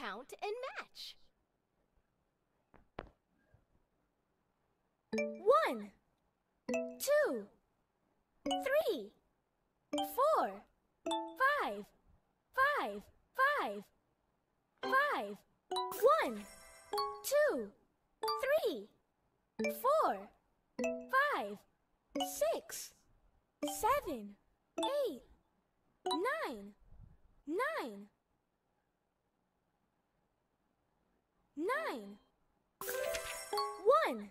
count and match. One, two, three, four, five, five, five, five. One, two, three, four, five, six, seven, eight, nine, nine, nine. One,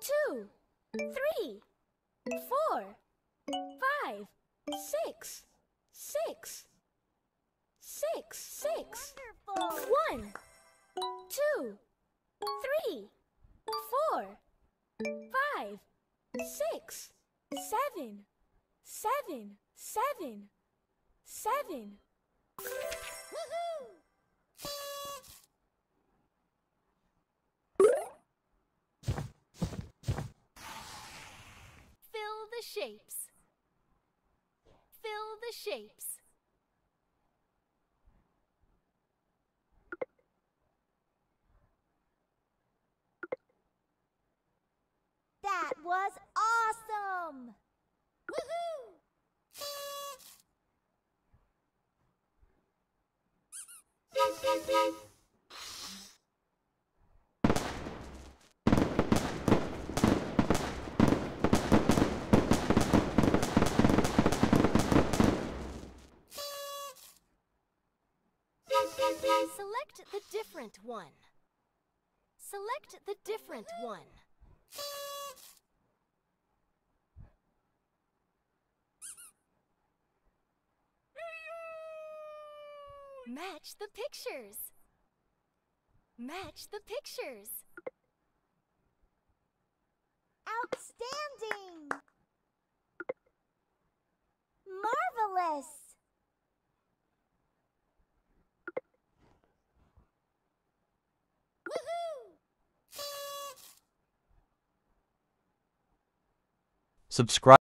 two, three, four, five, six, six, six, six. Wonderful. One, two, three, four, five, six, seven, seven, seven, seven. Fill shapes. Fill the shapes. That was awesome. Select the different one. Select the different one. Match the pictures. Match the pictures. Subscribe.